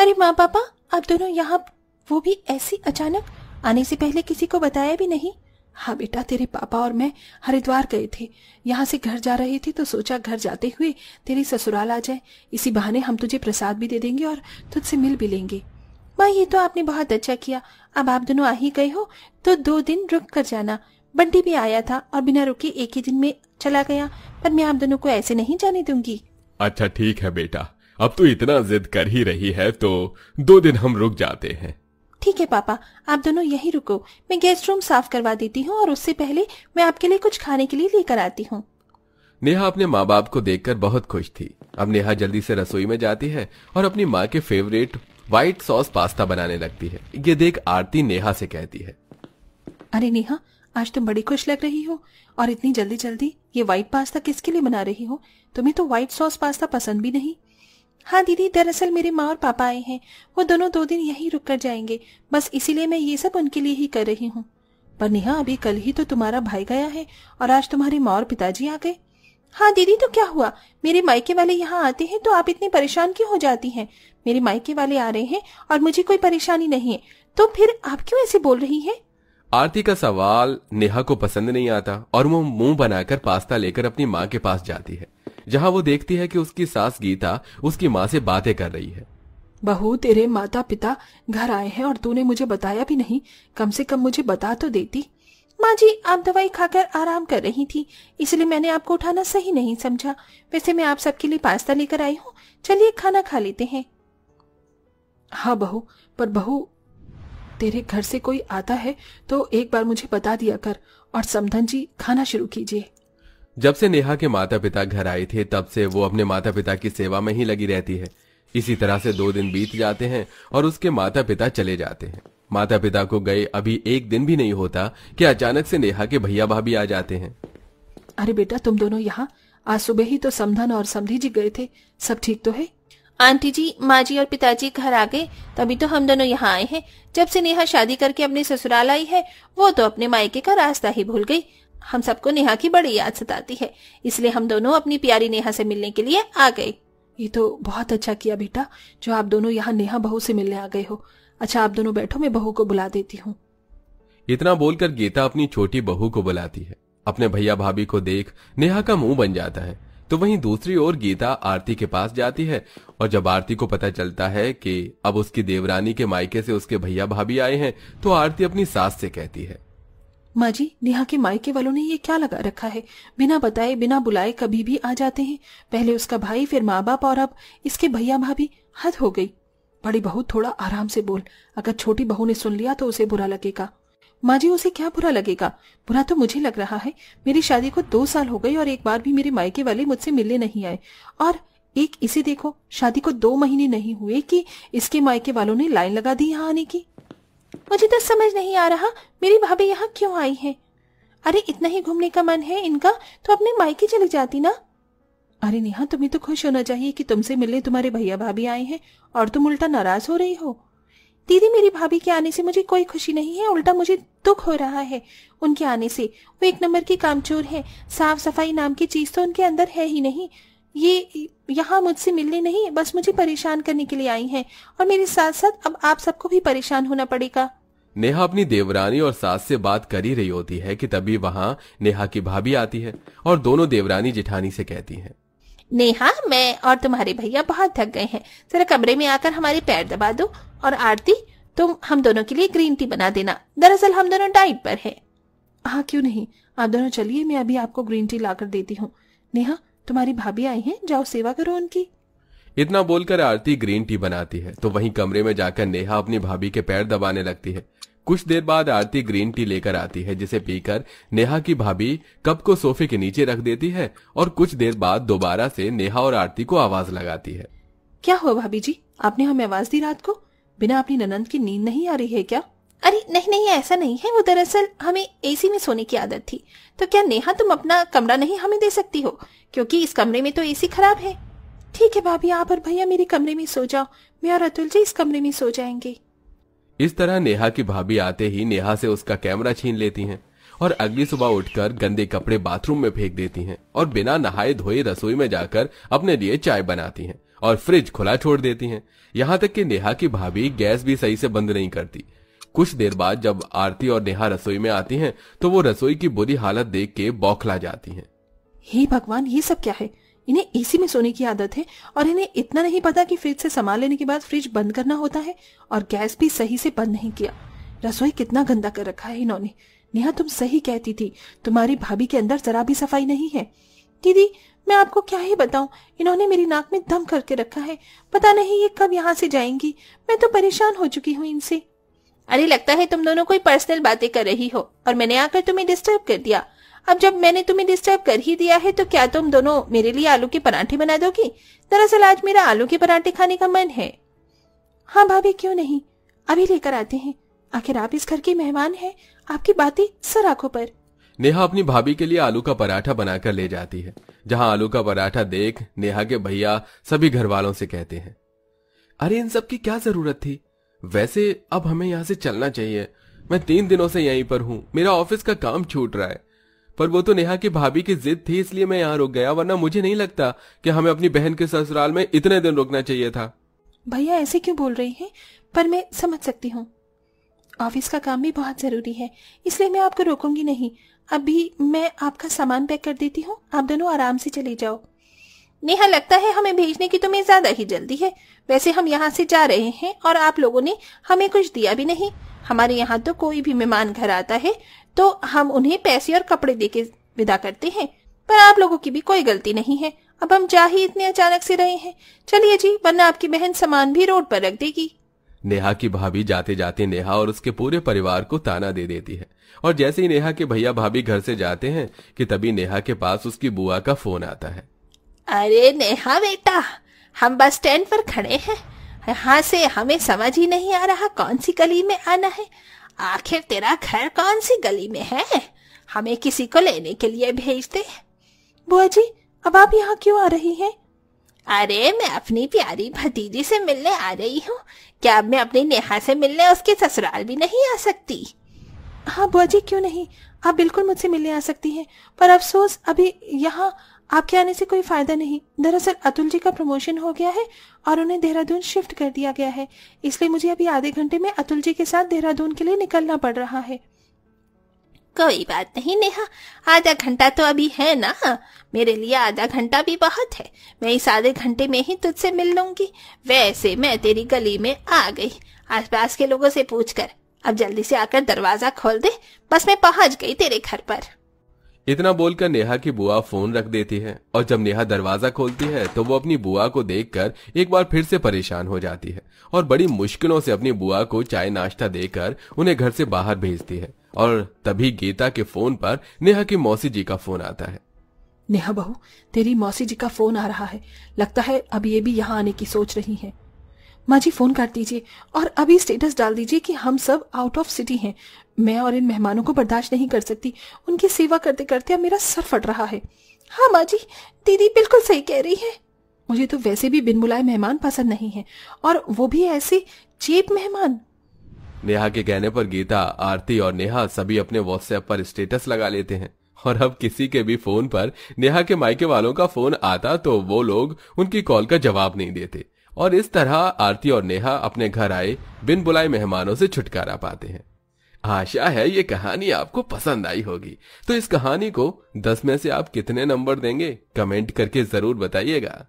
अरे माँ पापा, आप दोनों यहाँ, वो भी ऐसी अचानक? आने से पहले किसी को बताया भी नहीं। हाँ बेटा, तेरे पापा और मैं हरिद्वार गए थे। यहाँ से घर जा रहे थे तो सोचा घर जाते हुए तेरी ससुराल आ जाए। इसी बहाने हम तुझे प्रसाद भी दे देंगे और तुझसे मिल भी लेंगे। माँ, ये तो आपने बहुत अच्छा किया। अब आप दोनों आ ही गए हो तो दो दिन रुक कर जाना। बंटी भी आया था और बिना रुके एक ही दिन में चला गया। पर मैं आप दोनों को ऐसे नहीं जाने दूँगी। अच्छा ठीक है बेटा। अब तो इतना जिद कर ही रही है तो दो दिन हम रुक जाते हैं। ठीक है पापा। आप दोनों यही रुको। मैं गेस्ट रूम साफ़ करवा देती हूँ और उससे पहले मैं आपके लिए कुछ खाने के लिए लेकर आती हूँ। नेहा अपने माँ बाप को देखकर बहुत खुश थी। अब नेहा जल्दी से रसोई में जाती है और अपनी माँ के फेवरेट व्हाइट सॉस पास्ता बनाने लगती है। ये देख आरती नेहा से कहती है। अरे नेहा आज तुम बड़ी खुश लग रही हो और इतनी जल्दी जल्दी ये व्हाइट पास्ता किसके लिए बना रही हो? तुम्हें तो व्हाइट सॉस पास्ता पसंद भी नहीं। हाँ दीदी, दरअसल मेरे माँ और पापा आए हैं। वो दोनों दो दिन यहीं रुक कर जाएँगे। बस इसीलिए मैं ये सब उनके लिए ही कर रही हूँ। पर नेहा, अभी कल ही तो तुम्हारा भाई गया है और आज तुम्हारी माँ और पिताजी आ गए। हाँ दीदी तो क्या हुआ? मेरे मायके वाले यहाँ आते हैं तो आप इतनी परेशान क्यों हो जाती हैं? मेरे मायके वाले आ रहे हैं और मुझे कोई परेशानी नहीं है। तो फिर आप क्यों ऐसे बोल रही हैं? आरती का सवाल नेहा को पसंद नहीं आता और वो मुँह बनाकर पास्ता लेकर अपनी माँ के पास जाती है। जहाँ वो देखती है कि उसकी सास गीता उसकी माँ से बातें कर रही है। बहू, तेरे माता पिता घर आए हैं और तूने मुझे बताया भी नहीं। कम से कम मुझे बता तो देती। माँ जी, आप दवाई खाकर आराम कर रही थी, इसलिए मैंने आपको उठाना सही नहीं समझा। वैसे मैं आप सबके लिए पास्ता लेकर आई हूँ। चलिए खाना खा लेते हैं। हाँ बहू, पर बहू, तेरे घर से कोई आता है तो एक बार मुझे बता दिया कर और समधन जी, खाना शुरू कीजिए। जब से नेहा के माता पिता घर आए थे तब से वो अपने माता पिता की सेवा में ही लगी रहती है। इसी तरह से दो दिन बीत जाते हैं और उसके माता पिता चले जाते हैं। माता पिता को गए अभी एक दिन भी नहीं होता कि अचानक से नेहा के भैया भाभी आ जाते हैं। अरे बेटा तुम दोनों यहाँ? आज सुबह ही तो समधन और समधी जी गए थे। सब ठीक तो है? आंटी जी माँ जी और पिताजी घर आ गए। तभी तो हम दोनों यहाँ आए हैं। जब से नेहा शादी करके अपने ससुराल आई है वो तो अपने मायके का रास्ता ही भूल गई। हम सबको नेहा की बड़ी याद सताती है, इसलिए हम दोनों अपनी प्यारी नेहा से मिलने के लिए आ गए। ये तो बहुत अच्छा किया बेटा, जो आप दोनों यहाँ नेहा बहू से मिलने आ गए हो। अच्छा आप दोनों बैठो, मैं बहू को बुला देती हूँ। इतना बोलकर गीता अपनी छोटी बहू को बुलाती है। अपने भैया भाभी को देख नेहा का मुँह बन जाता है। तो वहीं दूसरी ओर गीता आरती के पास जाती है, और जब आरती को पता चलता है कि अब उसकी देवरानी के मायके से उसके भैया भाभी आए हैं तो आरती अपनी सास से कहती है। माँ जी नेहा के मायके वालों ने ये क्या लगा रखा है? बिना बताए, बिना बुलाए कभी भी आ जाते हैं। पहले उसका भाई, फिर माँ बाप और अब इसके भैया भाभी हद हो गई। बड़ी बहू थोड़ा आराम से बोल। अगर छोटी बहू ने सुन लिया तो उसे बुरा लगेगा। माँ जी उसे क्या बुरा लगेगा? बुरा तो मुझे लग रहा है। मेरी शादी को दो साल हो गई और एक बार भी मेरे मायके वाले मुझसे मिलने नहीं आए। और एक, इसे देखो, शादी को दो महीने नहीं हुए कि इसके मायके वालों ने लाइन लगा दी यहाँ आने की। मुझे तो समझ नहीं आ रहा, मेरी भाभी यहाँ क्यों आई है? अरे, इतना ही घूमने का मन है इनका तो अपने मायके चली जाती ना? अरे, नेहा, तुम्हें तो खुश होना चाहिए कि तुमसे मिलने तुम्हारे भैया भाभी आए हैं, और तुम उल्टा नाराज़ हो रही हो। दीदी, मेरी भाभी के आने से मुझे कोई खुशी नहीं है, उल्टा मुझे दुख हो रहा है। उनके आने से, वो एक नंबर की कामचोर है साफ़ सफ़ाई नाम की चीज़ तो उनके अंदर है ही नहीं। ये यहाँ मुझसे मिलने नहीं बस मुझे परेशान करने के लिए आई हैं। और मेरे साथ साथ अब आप सबको भी परेशान होना पड़ेगा। नेहा अपनी देवरानी और सास से बात कर ही रही होती है कि तभी वहाँ नेहा की भाभी आती है और दोनों देवरानी जिठानी से कहती हैं। नेहा मैं और तुम्हारे भैया बहुत थक गए हैं। जरा कमरे में आकर हमारे पैर दबा दो और आरती तुम हम दोनों के लिए ग्रीन टी बना देना। दरअसल हम दोनों डाइट पर है। हाँ क्यों नहीं? आप दोनों चलिए मैं अभी आपको ग्रीन टी लाकर देती हूँ। नेहा तुम्हारी भाभी आई हैं जाओ सेवा करो उनकी। इतना बोलकर आरती ग्रीन टी बनाती है तो वहीं कमरे में जाकर नेहा अपनी भाभी के पैर दबाने लगती है। कुछ देर बाद आरती ग्रीन टी लेकर आती है जिसे पीकर नेहा की भाभी कप को सोफे के नीचे रख देती है और कुछ देर बाद दोबारा से नेहा और आरती को आवाज़ लगाती है। क्या हुआ भाभी जी? आपने हमें आवाज़ दी रात को? बिना अपनी ननंद की नींद नहीं आ रही है क्या? अरे, नहीं नहीं, ऐसा नहीं है। वो दरअसल हमें एसी में सोने की आदत थी। तो क्या नेहा, तुम अपना कमरा नहीं हमें दे सकती हो? क्योंकि इस कमरे में तो एसी खराब है। ठीक है, भाभी, आप और भैया मेरे कमरे में सो जाओ। मैं और अतुल जी इस कमरे में सो जाएँगे। इस तरह नेहा की भाभी आते ही नेहा से उसका कैमरा छीन लेती हैं और अगली सुबह उठकर गंदे कपड़े बाथरूम में फेंक देती हैं और बिना नहाए धोए रसोई में जाकर अपने लिए चाय बनाती हैं और फ्रिज खुला छोड़ देती हैं। यहाँ तक कि नेहा की भाभी गैस भी सही से बंद नहीं करती। कुछ देर बाद जब आरती और नेहा रसोई में आती हैं तो वो रसोई की बुरी हालत देख के बौखला जाती हैं। हे भगवान, ये सब क्या है? इन्हें एसी में सोने की आदत है और इन्हें इतना नहीं पता कि फ्रिज से सामान लेने के बाद फ्रिज बंद करना होता है और गैस भी सही से बंद नहीं किया। रसोई कितना गंदा कर रखा है इन्होंने। नेहा, तुम सही कहती थी। तुम्हारी भाभी के अंदर जरा भी सफ़ाई नहीं है। दीदी, मैं आपको क्या ही बताऊँ? इन्होंने मेरी नाक में दम करके रखा है। पता नहीं ये कब यहाँ से जाएँगी। मैं तो परेशान हो चुकी हूँ इनसे। अरे, लगता है तुम दोनों कोई पर्सनल बातें कर रही हो, और मैंने आकर तुम्हें डिस्टर्ब कर दिया। अब जब मैंने तुम्हें डिस्टर्ब कर ही दिया है तो क्या तुम दोनों मेरे लिए आलू के पराठे बना दोगी? दरअसल आज मेरा आलू के पराठे खाने का मन है। हाँ भाभी, क्यों नहीं? अभी लेकर आते हैं। आखिर आप इस घर के मेहमान हैं, आपकी बातें सर आँखों पर। नेहा अपनी भाभी के लिए आलू का पराठा बनाकर ले जाती है, जहाँ आलू का पराठा देख नेहा के भैया सभी घर वालों से कहते हैं, अरे, इन सब की क्या ज़रूरत थी? वैसे अब हमें यहाँ से चलना चाहिए। मैं तीन दिनों से यहीं पर हूँ। मेरा ऑफ़िस का काम छूट रहा है। पर वो तो नेहा की भाभी की जिद थी, इसलिए मैं यहाँ रुक गया, वरना मुझे नहीं लगता कि हमें अपनी बहन के ससुराल में इतने दिन रुकना चाहिए था। भैया, ऐसे क्यों बोल रही हैं? पर मैं समझ सकती हूँ। ऑफ़िस का काम भी बहुत ज़रूरी है, इसलिए मैं आपको रोकूँगी नहीं। अभी मैं आपका सामान पैक कर देती हूँ। आप दोनों आराम से चले जाओ। नेहा, लगता है हमें भेजने की तुम्हें ज़्यादा ही जल्दी है। वैसे हम यहाँ से जा रहे हैं और आप लोगों ने हमें कुछ दिया भी नहीं। हमारे यहाँ तो कोई भी मेहमान घर आता है तो हम उन्हें पैसे और कपड़े दे के विदा करते हैं। पर आप लोगों की भी कोई गलती नहीं है। अब हम जा ही इतने अचानक से रहे हैं। चलिए जी वरना आपकी बहन सामान भी रोड पर रख देगी। नेहा की भाभी जाते जाते नेहा और उसके पूरे परिवार को ताना दे देती है। और जैसे ही नेहा के भैया भाभी घर से जाते हैं कि तभी नेहा के पास उसकी बुआ का फ़ोन आता है। अरे नेहा बेटा हम बस स्टैंड पर खड़े हैं। यहाँ से हमें समझ ही नहीं आ रहा कौन सी गली में आना है। आखिर तेरा घर कौन सी गली में है? हमें किसी को लेने के लिए भेज दे बुआ जी, अब आप यहाँ क्यों आ रही हैं? अरे, मैं अपनी प्यारी भतीजी से मिलने आ रही हूँ। क्या अब मैं अपनी नेहा से मिलने उसके ससुराल भी नहीं आ सकती? हाँ बुआ जी, क्यों नहीं? आप बिल्कुल मुझसे मिलने आ सकती हैं। पर अफसोस, अभी यहाँ आपके आने से कोई फ़ायदा नहीं। दरअसल अतुल जी का प्रमोशन हो गया है और उन्हें देहरादून शिफ्ट कर दिया गया है। इसलिए मुझे अभी आधे घंटे में अतुल जी के साथ देहरादून के लिए निकलना पड़ रहा है। कोई बात नहीं नेहा, आधा घंटा तो अभी है ना? मेरे लिए आधा घंटा भी बहुत है। मैं इस आधे घंटे में ही तुझसे मिल लूँगी। वैसे मैं तेरी गली में आ गई। आसपास के लोगों से पूछ कर अब जल्दी से आकर दरवाज़ा खोल दे। बस मैं पहुँच गई तेरे घर पर। इतना बोलकर नेहा की बुआ फ़ोन रख देती है और जब नेहा दरवाज़ा खोलती है तो वो अपनी बुआ को देखकर एक बार फिर से परेशान हो जाती है और बड़ी मुश्किलों से अपनी बुआ को चाय नाश्ता देकर उन्हें घर से बाहर भेजती है और तभी गीता के फ़ोन पर नेहा की मौसी जी का फ़ोन आता है। नेहा बहू, तेरी मौसी जी का फ़ोन आ रहा है। लगता है अब ये भी यहाँ आने की सोच रही है। माँ जी, फ़ोन काट दीजिए और अभी स्टेटस डाल दीजिए कि हम सब आउट ऑफ़ सिटी हैं। मैं और इन मेहमानों को बर्दाश्त नहीं कर सकती। उनकी सेवा करते करते अब मेरा सर फट रहा है। हाँ माँ जी, दीदी बिल्कुल सही कह रही है। मुझे तो वैसे भी बिन बुलाए मेहमान पसंद नहीं है और वो भी ऐसे चेप मेहमान। नेहा के कहने पर गीता, आरती और नेहा सभी अपने व्हाट्सएप पर स्टेटस लगा लेते हैं। और अब किसी के भी फ़ोन पर नेहा के मायके वालों का फ़ोन आता तो वो लोग उनकी कॉल का जवाब नहीं देते। और इस तरह आरती और नेहा अपने घर आए, बिन बुलाए मेहमानों से छुटकारा पाते हैं। आशा है ये कहानी आपको पसंद आई होगी। तो इस कहानी को दस में से आप कितने नंबर देंगे, कमेंट करके ज़रूर बताइएगा।